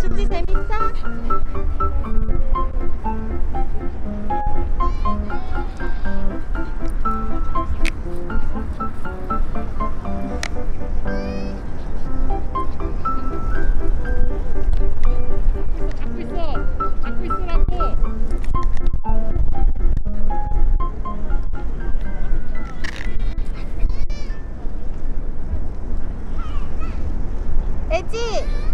축제 재밌어? 애지!